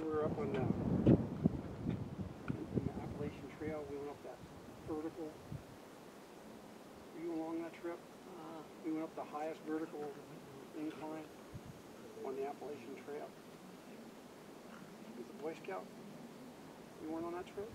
we were up on uh, the, the Appalachian Trail, we went up that vertical. Were you along that trip? Uh-huh. We went up the highest vertical incline on the Appalachian Trail. With the Boy Scout? You weren't on that trip?